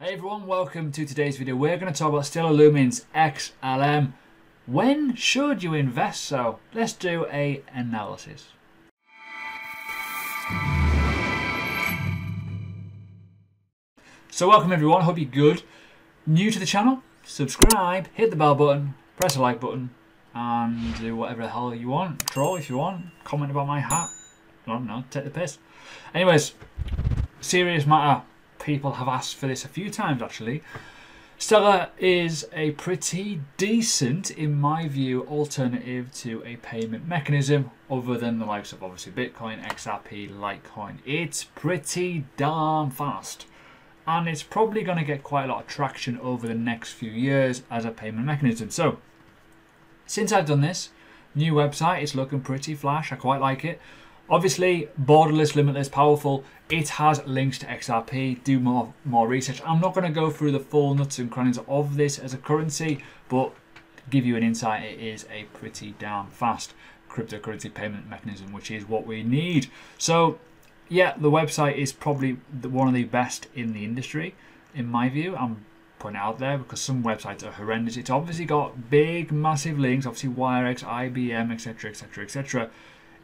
Hey everyone, welcome to today's video. We're going to talk about Stellar Lumens XLM. When should you invest? So let's do a analysis. So welcome everyone, hope you're good. New to the channel, subscribe, hit the bell button, press the like button, and do whatever the hell you want. Troll if you want, comment about my hat. I don't know, take the piss. Anyways, serious matter. People have asked for this a few times actually. Stellar is a pretty decent, in my view, alternative to a payment mechanism other than the likes of obviously Bitcoin, XRP, Litecoin. It's pretty darn fast and it's probably going to get quite a lot of traction over the next few years as a payment mechanism. So, since I've done this, new website, it's looking pretty flash, I quite like it. Obviously, borderless, limitless, powerful. It has links to XRP. Do more more research. I'm not going to go through the full nuts and crannies of this as a currency, but give you an insight. It is a pretty damn fast cryptocurrency payment mechanism, which is what we need. So, yeah, the website is probably one of the best in the industry, in my view. I'm putting it out there because some websites are horrendous. It's obviously got big, massive links, obviously Wirex, IBM, etc., etc., etc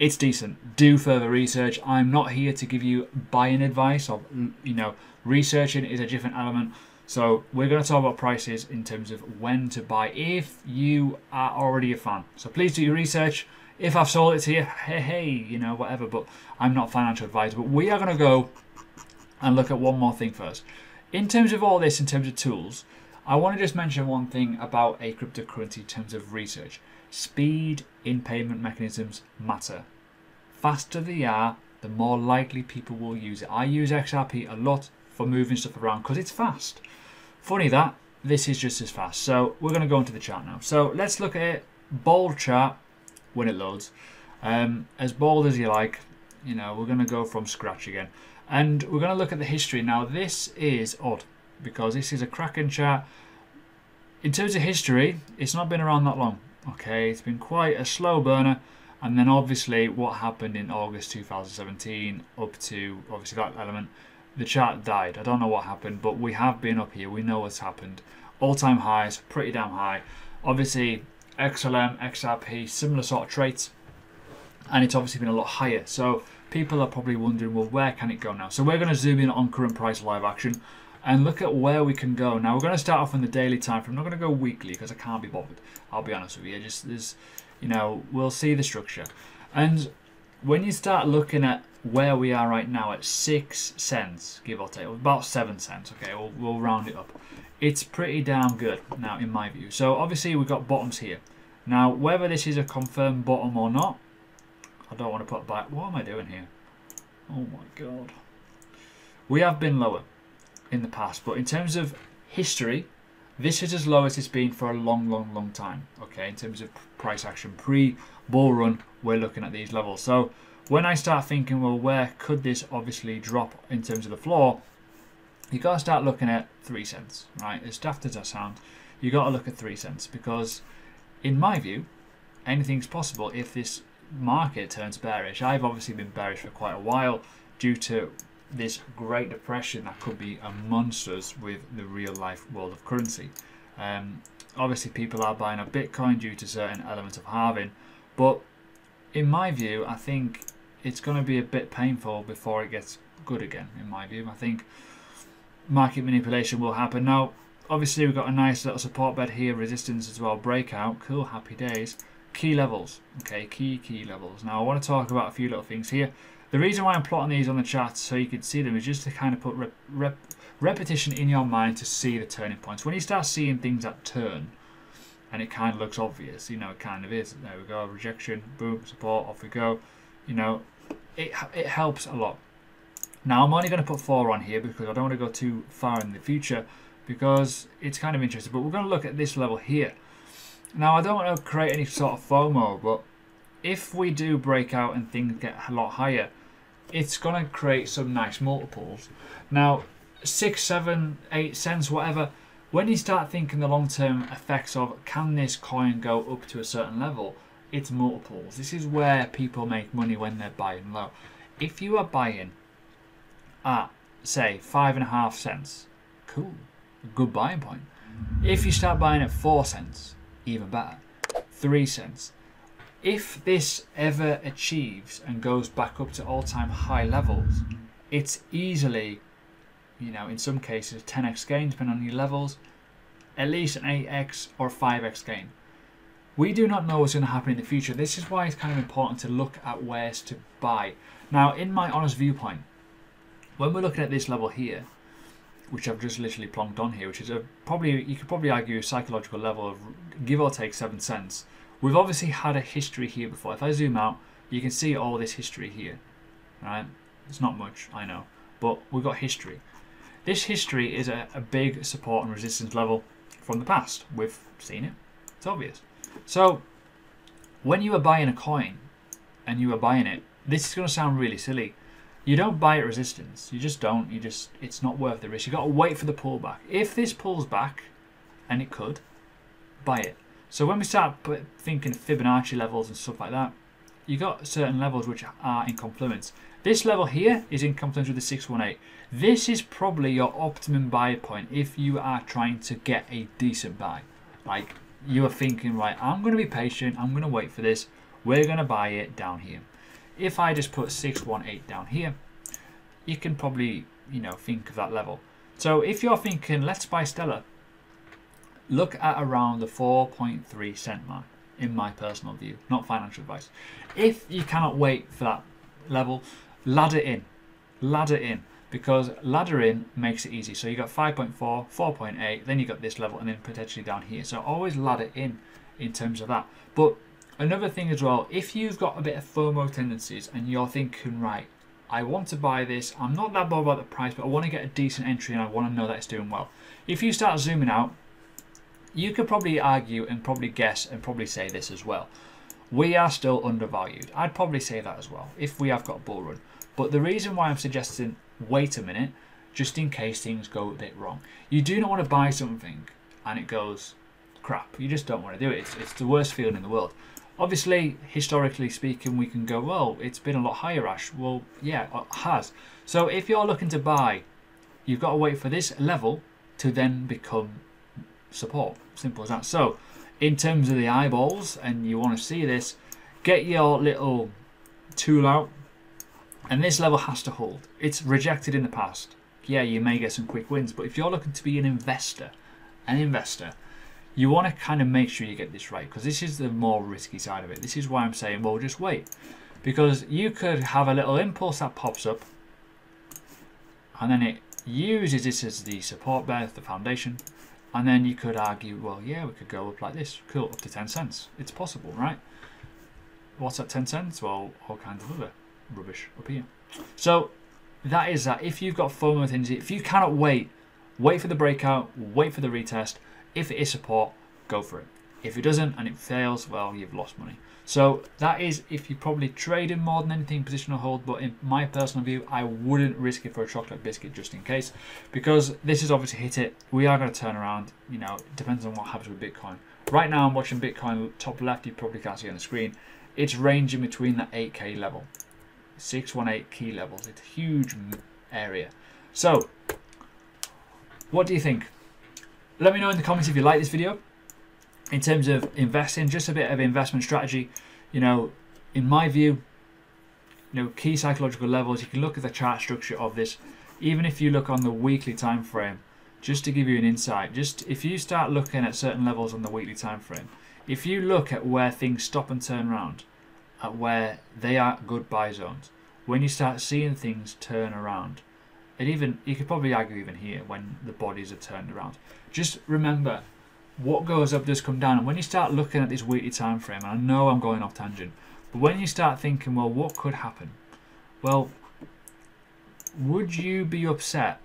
it's decent. Do further research. I'm not here to give you buying advice or mm, you know researching is a different element. So we're going to talk about prices in terms of when to buy if you are already a fan. So please do your research. If I've sold it to you, hey, hey, you know, whatever. But I'm not financial advisor. But we are going to go and look at one more thing first. In terms of all this, in terms of tools, I want to just mention one thing about a cryptocurrency in terms of research. Speed in payment mechanisms matter. Faster they are, the more likely people will use it. I use XRP a lot for moving stuff around because it's fast. Funny that, this is just as fast. So we're going to go into the chart now. So let's look at it. Bold chart when it loads. Um, as bold as you like. You know, we're going to go from scratch again. And we're going to look at the history. Now this is odd because this is a Kraken chart. In terms of history, it's not been around that long. Okay, it's been quite a slow burner. And then obviously what happened in August 2017 up to obviously that element, the chart died. I don't know what happened, but we have been up here. We know what's happened. All-time highs, pretty damn high. Obviously XLM, XRP, similar sort of traits. And it's obviously been a lot higher. So people are probably wondering, well, where can it go now? So we're going to zoom in on current price live action and look at where we can go. Now we're going to start off on the daily time frame. I'm not going to go weekly because I can't be bothered. I'll be honest with you. Just there's, you know, we'll see the structure. And when you start looking at where we are right now at six cents, give or take, about seven cents. Okay, we'll, we'll round it up. It's pretty damn good now, in my view. So obviously we've got bottoms here. Now, whether this is a confirmed bottom or not, I don't want to put back. What am I doing here? Oh my god. We have been lower in the past. But in terms of history, this is as low as it's been for a long, long, long time. Okay, in terms of price action pre-bull run, we're looking at these levels. So when I start thinking, well, where could this obviously drop in terms of the floor? You got to start looking at three cents, right? As daft as that sounds, you got to look at three cents because, in my view, anything's possible if this market turns bearish. I've obviously been bearish for quite a while due to this Great Depression that could be amongst us with the real life world of currency. Um, obviously, people are buying up Bitcoin due to certain elements of halving, but in my view, I think it's going to be a bit painful before it gets good again. In my view, I think market manipulation will happen. Now, obviously, we've got a nice little support bed here, resistance as well, breakout, cool, happy days. Key levels, okay, key key levels. Now, I want to talk about a few little things here. The reason why I'm plotting these on the chart so you can see them is just to kind of put rep, rep, repetition in your mind to see the turning points. When you start seeing things that turn, and it kind of looks obvious, you know, it kind of is. There we go, rejection, boom, support, off we go. You know, it, it helps a lot. Now, I'm only going to put four on here because I don't want to go too far in the future because it's kind of interesting. But we're going to look at this level here. Now, I don't want to create any sort of FOMO, but if we do break out and things get a lot higher, it's going to create some nice multiples. Now, six, seven, eight cents, whatever, when you start thinking the long-term effects of can this coin go up to a certain level, it's multiples. This is where people make money when they're buying low. If you are buying at, say, five and a half cents, cool, good buying point. If you start buying at 4 cents, even better. 3 cents. If this ever achieves and goes back up to all-time high levels, it's easily, you know, in some cases 10x gain depending on your levels, at least an 8x or 5x gain. We do not know what's going to happen in the future. This is why it's kind of important to look at where's to buy. Now, in my honest viewpoint, when we're looking at this level here, which I've just literally plonked on here, which is a probably you could probably argue a psychological level of give or take seven cents. We've obviously had a history here before. If I zoom out, you can see all this history here. Right? It's not much, I know, but we've got history. This history is a, a big support and resistance level from the past. We've seen it. It's obvious. So when you are buying a coin and you are buying it, this is going to sound really silly. You don't buy at resistance. You just don't. You just it's not worth the risk. You got to wait for the pullback. If this pulls back, and it could, buy it. So when we start thinking Fibonacci levels and stuff like that, you got certain levels which are in confluence. This level here is in confluence with the 618. This is probably your optimum buy point if you are trying to get a decent buy. Like you are thinking, right, I'm going to be patient. I'm going to wait for this. We're going to buy it down here if I just put 618 down here, you can probably, you know, think of that level. So if you're thinking, let's buy Stellar, look at around the 4.3 cent mark, in my personal view, not financial advice. If you cannot wait for that level, ladder in, ladder in, because ladder in makes it easy. So you got 5.4, 4.8, then you got this level, and then potentially down here. So always ladder in in terms of that. But Another thing as well, if you've got a bit of FOMO tendencies and you're thinking, right, I want to buy this, I'm not that bothered about the price, but I want to get a decent entry and I want to know that it's doing well. If you start zooming out, you could probably argue and probably guess and probably say this as well. We are still undervalued. I'd probably say that as well, if we have got a bull run. But the reason why I'm suggesting wait a minute, just in case things go a bit wrong. You do not want to buy something and it goes crap. You just don't want to do it. It's, it's the worst feeling in the world. Obviously, historically speaking, we can go, well, it's been a lot higher, Ash. Well, yeah, it has. So if you're looking to buy, you've got to wait for this level to then become support. Simple as that. So, in terms of the eyeballs, and you want to see this, get your little tool out, and this level has to hold. It's rejected in the past. Yeah, you may get some quick wins, but if you're looking to be an investor, an investor, you want to kind of make sure you get this right because this is the more risky side of it. This is why I'm saying, well, just wait. Because you could have a little impulse that pops up and then it uses this as the support base, the foundation, and then you could argue, well, yeah, we could go up like this. Cool, up to 10 cents. It's possible, right? What's at 10 cents? Well, all kinds of other rubbish up here. So that is that. If you've got FOMO things, if you cannot wait, wait for the breakout, wait for the retest, if it is support, go for it. If it doesn't and it fails, well, you've lost money. So that is if you probably trade in more than anything positional hold, but in my personal view, I wouldn't risk it for a chocolate biscuit just in case, because this is obviously hit it. We are going to turn around. You know, it depends on what happens with Bitcoin. Right now, I'm watching Bitcoin top left. You probably can't see on the screen. It's ranging between that 8k level, 618 key levels. It's a huge area. So, what do you think? Let me know in the comments if you like this video. In terms of investing, just a bit of investment strategy. You know, in my view, you know, key psychological levels, you can look at the chart structure of this. Even if you look on the weekly time frame, just to give you an insight, just if you start looking at certain levels on the weekly time frame, if you look at where things stop and turn around, at where they are good buy zones, when you start seeing things turn around, and even you could probably argue even here when the bodies are turned around. Just remember, what goes up does come down. And when you start looking at this weekly time frame, and I know I'm going off tangent, but when you start thinking, well, what could happen? Well, would you be upset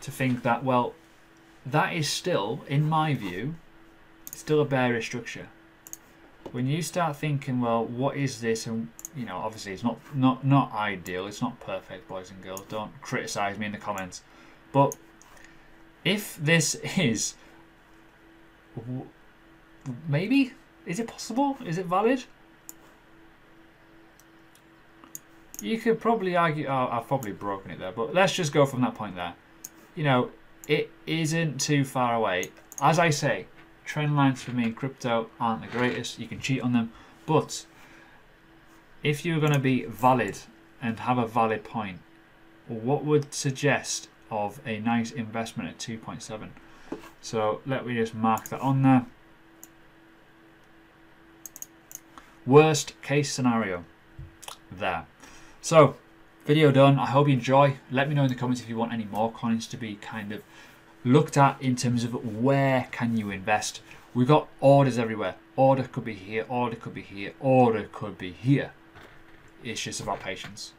to think that, well, that is still, in my view, still a bearish structure. When you start thinking, well, what is this and you know, obviously it's not not not ideal. It's not perfect, boys and girls. Don't criticize me in the comments. But if this is maybe is it possible? Is it valid? You could probably argue. Oh, I've probably broken it there, but let's just go from that point there. you know, it isn't too far away. As I say, trend lines for me in crypto aren't the greatest. You can cheat on them, but if you're going to be valid and have a valid point, what would suggest of a nice investment at 2.7? So let me just mark that on there. Worst case scenario there. So video done. I hope you enjoy. Let me know in the comments if you want any more coins to be kind of looked at in terms of where can you invest. We've got orders everywhere. Order could be here, order could be here, order could be here. It's just about patience.